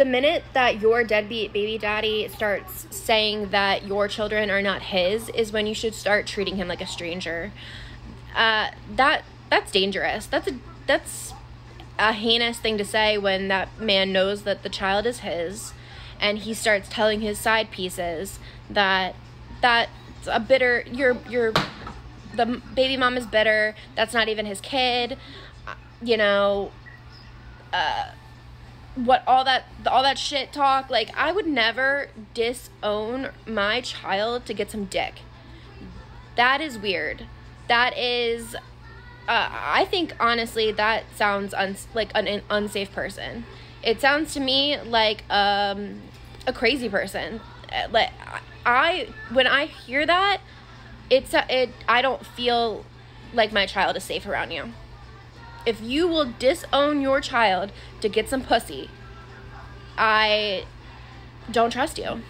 the minute that your deadbeat baby daddy starts saying that your children are not his is when you should start treating him like a stranger. Uh, that that's dangerous. That's a that's a heinous thing to say when that man knows that the child is his and he starts telling his side pieces that that's a bitter you're you're the baby mom is bitter that's not even his kid uh, you know uh what all that all that shit talk like i would never disown my child to get some dick that is weird that is uh, I think honestly that sounds uns- like an, unsafe person. It sounds to me like um, a crazy person. Uh, like I when I hear that, it's a, it. I don't feel like my child is safe around you. If you will disown your child to get some pussy, I don't trust you.